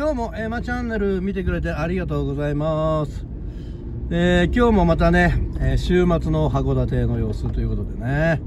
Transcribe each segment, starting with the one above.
今日もエマチャンネル見てくれてありがとうございます。えー、今日もまたね、えー、週末の函館の様子ということでね、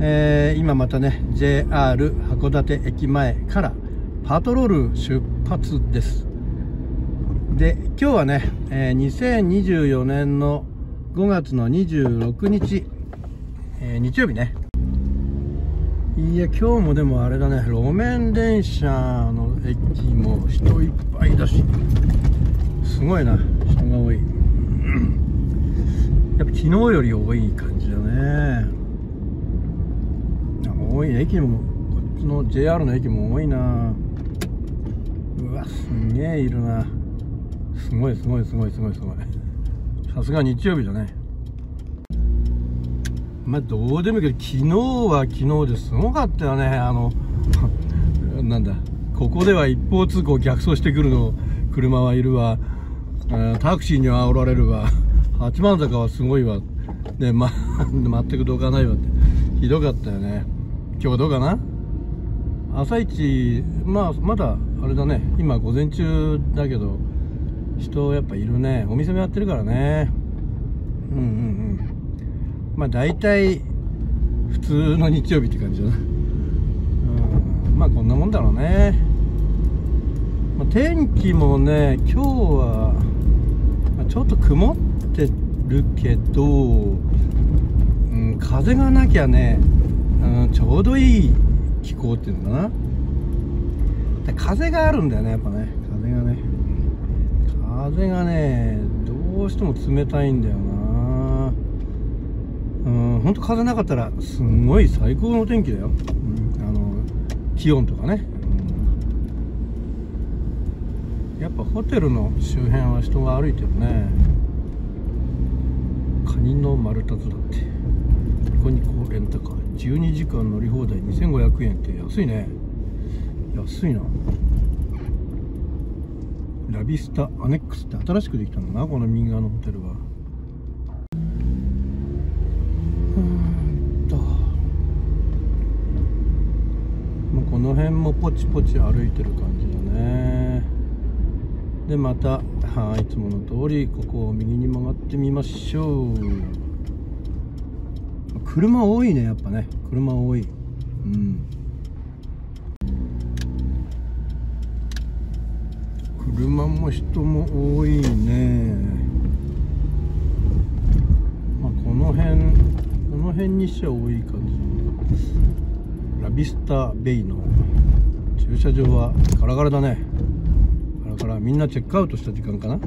えー、今またね JR 函館駅前からパトロール出発です。で今日はね、え2024年の5月の26日、え日曜日ね。いや今日もでもあれだね路面電車の駅も人いっぱいだしすごいな人が多い。やっぱ昨日より多い感じだね。多いね駅もこっちの JR の駅も多いな。うわすげえいるな。すごいすごいすごいすごいすごい。さすが日曜日だね。まあどうでもいいけど昨日は昨日ですごかったよね。あの なんだここでは一方通行逆走してくるの車はいるわ。タクシーには煽られるわ。八幡坂はすごいわ。ねま 全くどかないわ。ってひどかったよね。今日はどうかな？朝一まあまだあれだね。今午前中だけど人やっぱいるね。お店もやってるからね。うんうんうん。まあ大体普通の日曜日って感じだな。うん。まあこんなもんだろうね、まあ、天気もね今日は、ちょっと曇ってるけど、うん、風がなきゃね、うん、ちょうどいい気候っていうのかな。風があるんだよねやっぱね。風がね。風がねどうしても冷たいんだよな。本当風なかったらすごい最高の天気だよ、うん、あの気温とかね、うん、やっぱホテルの周辺は人が歩いてるね。カニの丸太だって。ニコニコレンタカー12時間乗り放題。2500円って安いね。安いな。ラビスタアネックスって新しくできたのかな？この右側のホテルは。辺もポチポチ歩いてる感じだね。でまたはいつもの通りここを右に曲がってみましょう。車多いねやっぱね。車多い。うん。車も人も多いね。まあこの辺この辺にしては多い感じ。ラビスタベイの駐車場はガラガラだね。ガラガラみんなチェックアウトした時間かな？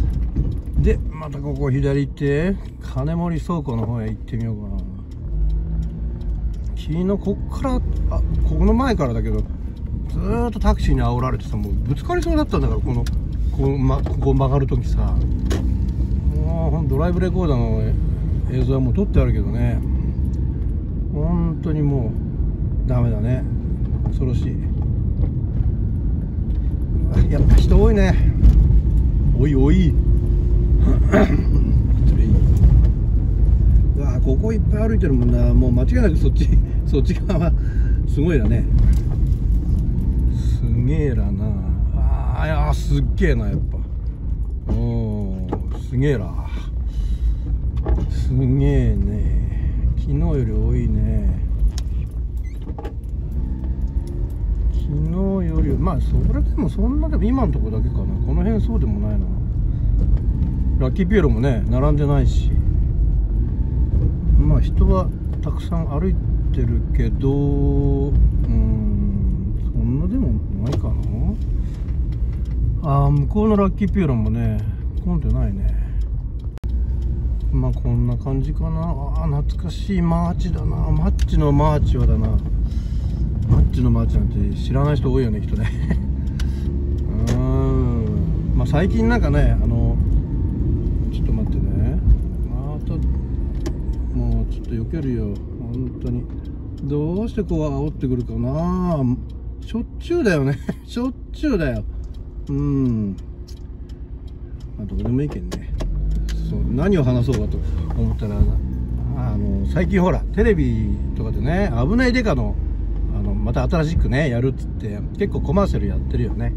でまたここ左行って金森倉庫の方へ行ってみようかな。昨日こっからあここの前からだけどずっとタクシーに煽られてさもうぶつかりそうだったんだからこのこう、ま、ここ曲がる時さ。もうドライブレコーダーの映像はもう撮ってあるけどね。本当にもうダメだね。恐ろしい。やっぱ人多いね。おいおい。うわここいっぱい歩いてるもんな。もう間違いなくそっち そっち側はすごいだね。すげえらな。ああいやすっげえなやっぱ。おすげえらすげえね。昨日より多いね昨日よりまあそれでもそんなでも今のとこだけかな。この辺そうでもないな。ラッキーピエロもね並んでないし。まあ人はたくさん歩いてるけどうんそんなでもないかな。あ向こうのラッキーピエロもね混んでないね。まあこんな感じかな。あ懐かしい。マーチだな。マッチのマーチはだな。ッチのマーチなんて知らない人多いよね人ね。うん。まあ最近なんかねあのちょっと待ってね。またもうちょっと避けるよ。本当に。どうしてこう煽ってくるかな。しょっちゅうだよね。しょっちゅうだよ。うん。まあどうでもいいけんね。そう何を話そうかと思ったらあの最近ほらテレビとかでね危ないデカのまた新しくねやるっつって結構コマーシャルやってるよね。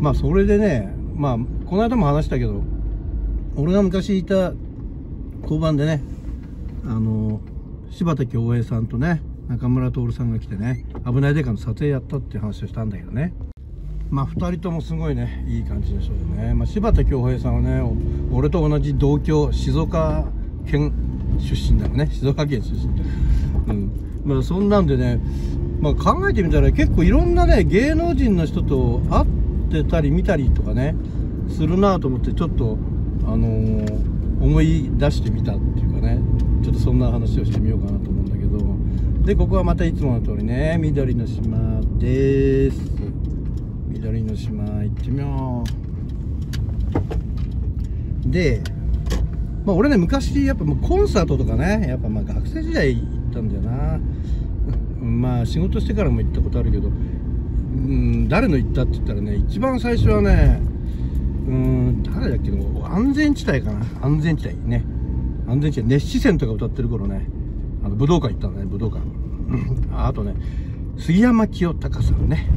まあそれでねまあこの間も話したけど俺が昔いた交番でねあの柴田恭平さんとね中村徹さんが来てね危ないデカの撮影やったっていう話をしたんだけどね。まあ2人ともすごいねいい感じでしょうよね、まあ、柴田恭平さんはね俺と同じ同郷静岡県出身だよね。静岡県出身。うん。まあそんなんでね、まあ、考えてみたら結構いろんなね芸能人の人と会ってたり見たりとかねするなと思ってちょっとあのー、思い出してみたっていうかねちょっとそんな話をしてみようかなと思うんだけどでここはまたいつもの通りね緑の島です。緑の島行ってみよう。でまあ俺ね昔やっぱコンサートとかねやっぱまあ学生時代ったんだよな。まあ仕事してからも行ったことあるけどうん誰の行ったって言ったらね一番最初はねうん誰だっけ安全地帯かな。安全地帯ね。安全地帯。熱視線とか歌ってる頃ね。あの武道館行ったんだね武道館。あとね杉山清隆さんね。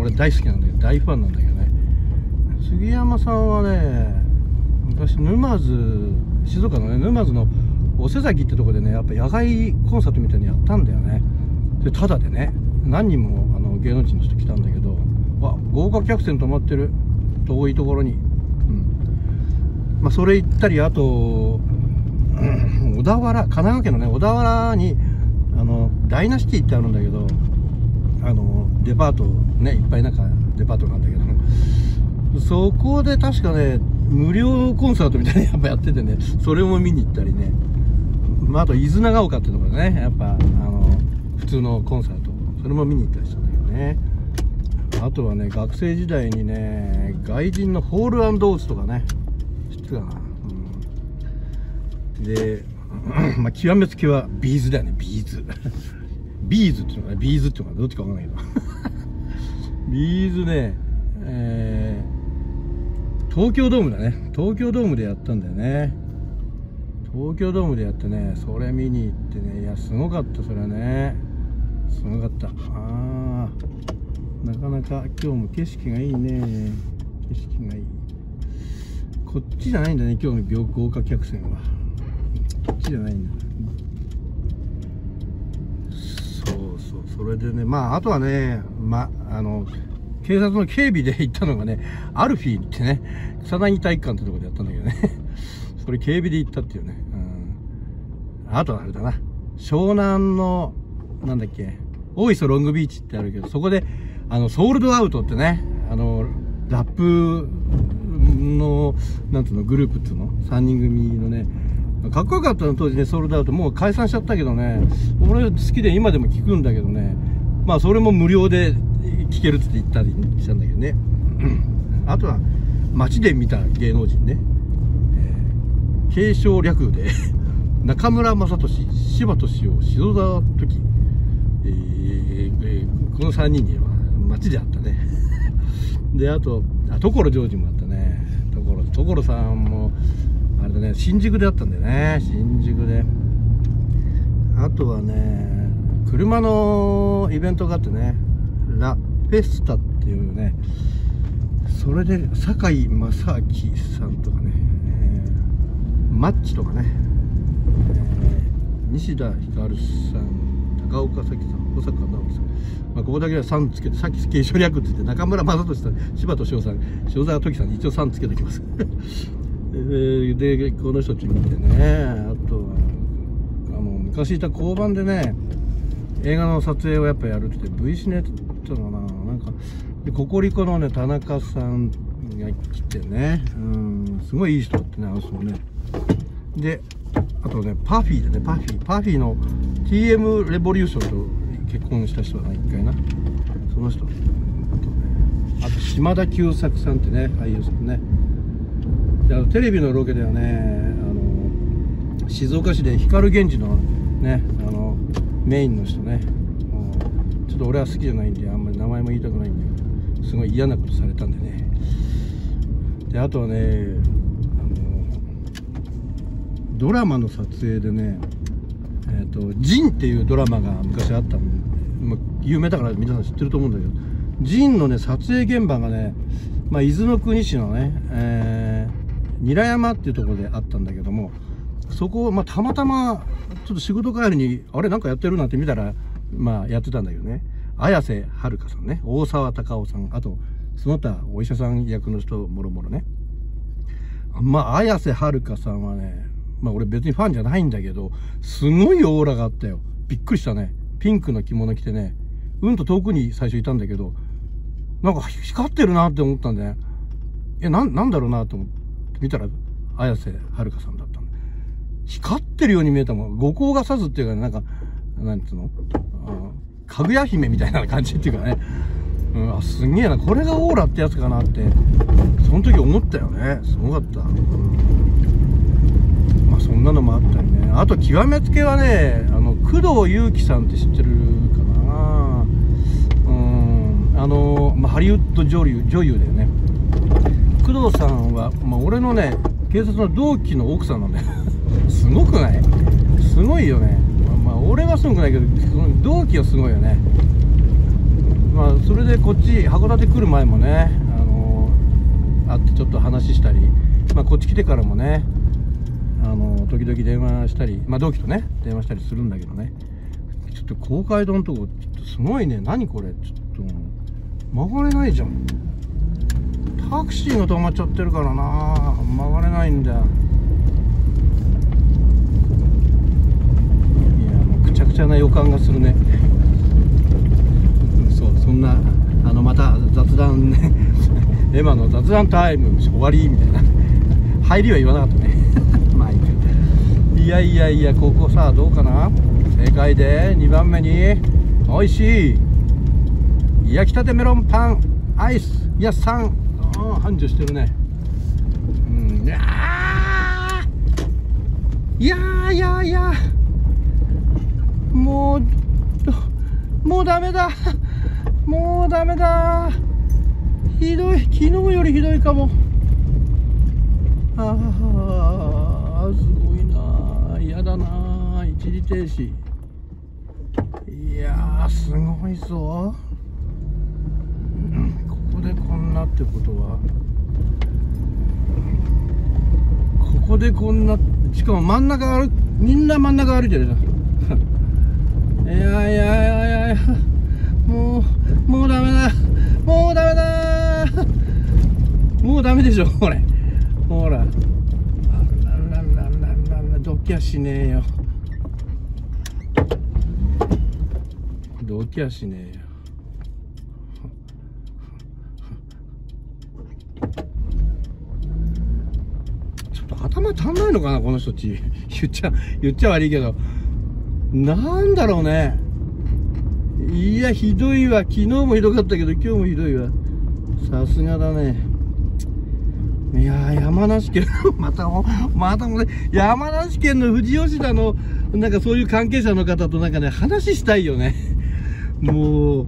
俺大好きなんだけど大ファンなんだけどね。杉山さんはね昔沼津静岡のね沼津のお瀬崎ってとこでねやっぱ野外コンサートみたいにやったんだよね。でただでね何人もあの芸能人の人来たんだけどわ豪華客船泊まってる遠いところに。うん。まあそれ行ったりあと、小田原神奈川県のね小田原にあのダイナシティってあるんだけどあのデパートねいっぱいなんかデパートなんだけどそこで確かね無料コンサートみたいなやっぱやっててねそれも見に行ったりね、まあ、あと伊豆長岡っていうところでね。やっぱあの普通のコンサート。それも見に行ったりしたんだけどね。あとはね学生時代にね外人の Hall & Oates とかね。知ってるかな、うん、で まあ極めつけは B'z だよね。 B'z。B'z っていうのかね B'z っていうのかどっちかわかんないけど。B'z ねえー、東京ドームだね。東京ドームでやったんだよね。東京ドームでやってねそれ見に行ってねいやすごかったそれはね。すごかった。ああ。なかなか今日も景色がいいね。景色がいい。こっちじゃないんだね今日の豪華客船は。こっちじゃないんだ。そうそう。それでねまああとはねまあの警察の警備で行ったのがねアルフィーってね草薙体育館ってとこでやったんだけどね。それ警備で行ったっていうね、うん、あとはあれだな。湘南のなんだっけ。大磯ロングビーチってあるけどそこであのソールドアウトってねあのラップのなんつうのグループっつうの？3人組のね。かっこよかったの当時ねソールドアウト。もう解散しちゃったけどね。俺好きで今でも聞くんだけどね。まあそれも無料で聞けるって言ったりしたんだけどね。あとは街で見た芸能人ね、継承略で 中村雅俊柴敏夫篠沢時、えーえー、この3人には街であったね。であとあ所ジョージもあったね。所所さんもあれだね新宿であったんだよね。新宿で。あとはね車のイベントがあってねラ・フェスタっていうねそれで堺正明さんとかね、マッチとかね、えー、西田ひかるさん高岡早紀さん小坂直樹さん、まあ、ここだけは3つけてさっき継承略って言って中村雅俊さん柴田翔さん塩沢時さんに一応3つけておきます。でこの人たち見てね。あとはあの昔いた交番でね映画の撮影をやっぱやるって V シネって言ったのかな。なんかでココリコのね田中さんが来てね。うんすごいいい人ってねあの人もね。であとねパフィーでね。パフィー。パフィーの TM レボリューションと結婚した人だな一回な。その人。あとねあと島田久作さんってね俳優さんね。であのテレビのロケではねあの静岡市で光源氏のねあのメインの人ね。ちょっと俺は好きじゃないんであんまり名前も言いたくないんですごい嫌なことされたんでね。であとはねドラマの撮影でね「えーと、ジン」っていうドラマが昔あったまあ、有名だから皆さん知ってると思うんだけどジンのね撮影現場がね、まあ、伊豆の国市のね、えー、韮山っていうところであったんだけどもそこを、まあ、たまたまちょっと仕事帰りにあれなんかやってるなんて見たらまあやってたんだけどね。綾瀬はるかさんね。大沢たかおさん。あとその他お医者さん役の人もろもろね。まあ綾瀬はるかさんはねまあ俺別にファンじゃないんだけどすごいオーラがあったよ。びっくりしたね。ピンクの着物着てね。うんと遠くに最初いたんだけどなんか光ってるなって思ったんでね。えななんだろうなと思って見たら綾瀬はるかさんだったんで光ってるように見えたもん。五光がさずっていうか、ね、なんかなんつうのかぐや姫みたいな感じっていうかね、うん、あすげえな。これがオーラってやつかなってその時思ったよね。すごかった、うん。まあそんなのもあったりね。あと極めつけはねあの工藤祐樹さんって知ってるかな。うん。あの、まあ、ハリウッド女優女優だよね。工藤さんは、まあ、俺のね警察の同期の奥さんなんだよ。すごくない？すごいよね。まあ俺はすごくないけど同期はすごいよね。まあそれでこっち函館来る前もねあの会ってちょっと話したりまあこっち来てからもね時々電話したりまあ同期とね電話したりするんだけどね。ちょっと公会堂のとこちょっとすごいね。何これ？ちょっと曲がれないじゃん。タクシーが止まっちゃってるからな。曲がれないんだ。よちゃくちゃな予感がするね。そうそんなあのまた雑談ね。エマの雑談タイム終わりみたいな。入りは言わなかったね。いやいやいやここさどうかな？正解で2番目に美味しい焼きたてメロンパンアイスや3繁盛してるねうんいやいやいやいやもう、もうダメだ。もうダメだ。ひどい。昨日よりひどいかも。ああ、すごいな。だな。一時停止。いやすごいぞ。ここでこんなってことは。ここでこんな、しかも真ん中歩、みんな真ん中歩いてるじゃん。いやいやいやいやもうもうダメだもうダメだもうダメでしょこれきゃしねえよどきゃしねえよちょっと頭足んないのかなこの人ち 言っちゃ言っちゃ悪いけどなんだろうね。いや、ひどいわ。昨日もひどかったけど、今日もひどいわ。さすがだね。いや山梨県、またも、またもね、山梨県の富士吉田の、なんかそういう関係者の方となんかね、話したいよね。もう、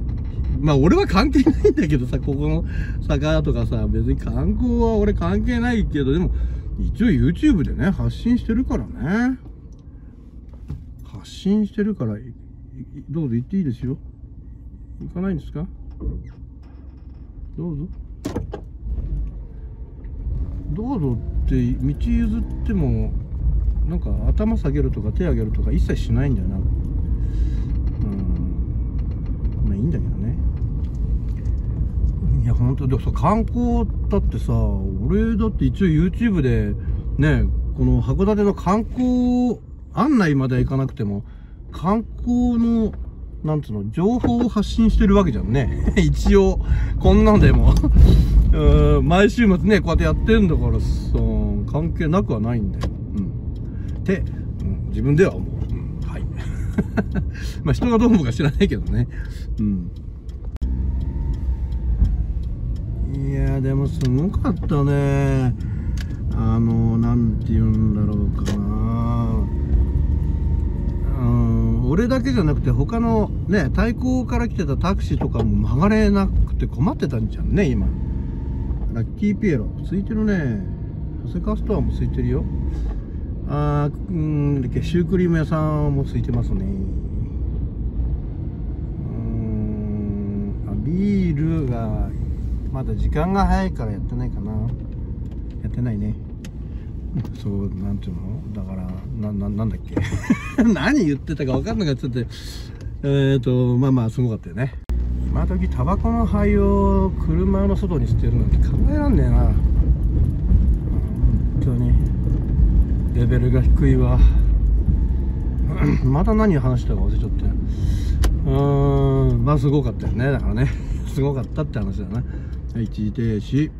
まあ俺は関係ないんだけどさ、ここの坂とかさ、別に観光は俺関係ないけど、でも、一応 YouTube でね、発信してるからね。発信してるからどうぞ行っていいですよ行かないんですか？どうぞどうぞって道譲ってもなんか頭下げるとか手上げるとか一切しないんだよな。うん。まあいいんだけどね。いや本当でもさ観光だってさ俺だって一応 YouTube でねこの函館の観光案内までは行かなくても、観光の、なんつうの、情報を発信してるわけじゃんね。一応、こんなんでも う毎週末ね、こうやってやってんだからさ、関係なくはないんだよ。うん。って、うん、自分では思う。うん、はい。まあ人がどう思うか知らないけどね。うん。いやでもすごかったね。あの、なんて言うんだろうかな。俺だけじゃなくて他のね対向から来てたタクシーとかも曲がれなくて困ってたんじゃんね今。ラッキーピエロ。ついてるね。長谷川ストアもついてるよ。あーうんだっけ。シュークリーム屋さんもついてますね。うるがまだ時間が早いからやってないかな。やってないね。そうなんていうの？だからなななんだっけ？何言ってたか分かんなくなっちゃって。えっ、ー、とまあまあすごかったよね。今時タバコの灰を車の外に捨てるなんて考えらんねえな。本当に。レベルが低いわ。また何話したか忘れちゃって。うーんまあすごかったよね。だからね。すごかったって話だな。一時停止。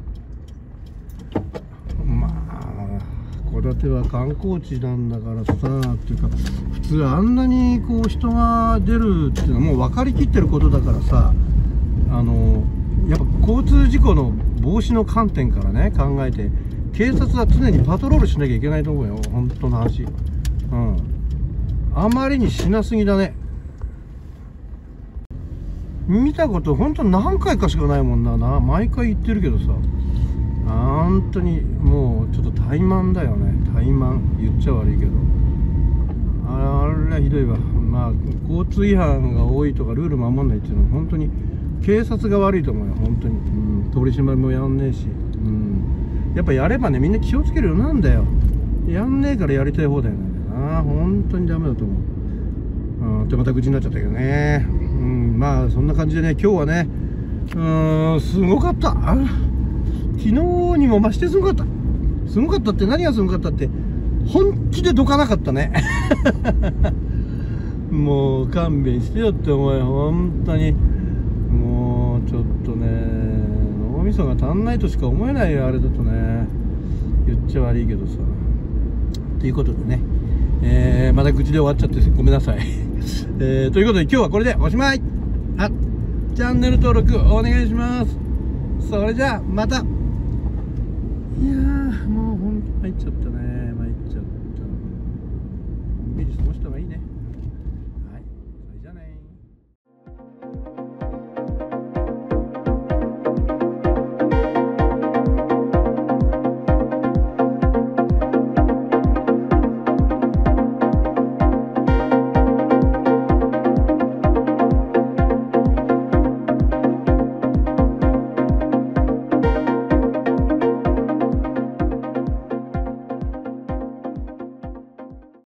戸建ては観光地なんだからさっていうか普通あんなにこう人が出るっていうのはもう分かりきってることだからさあのやっぱ交通事故の防止の観点からね考えて警察は常にパトロールしなきゃいけないと思うよ本当の話。うん。あまりにしなすぎだね。見たこと本当何回かしかないもんなな毎回言ってるけどさ。本当にもうちょっと怠慢だよね。怠慢。言っちゃ悪いけど。あれはひどいわ。まあ交通違反が多いとかルール守んないっていうのは本当に警察が悪いと思うよ。本当に、うん、取り締まりもやんねえし、うん、やっぱやればねみんな気をつけるようなんだよ。やんねえからやりたい放題なんだよ。な本当にダメだと思う。うん。ってまた愚痴になっちゃったけどね。うん。まあそんな感じでね今日はねうんすごかった。昨日にも増してすごかった。すごかったって何がすごかったって本気でどかなかったね。もう勘弁してよって思うよ本当に。もうちょっとね脳みそが足んないとしか思えないよあれだとね。言っちゃ悪いけどさ。ということでね、えー、また愚痴で終わっちゃってごめんなさい、えー、ということで今日はこれでおしまい。あチャンネル登録お願いします。それじゃあまた。いやもうほんと。参っちゃったね参っちゃった。のんびり過ごした方がいいね。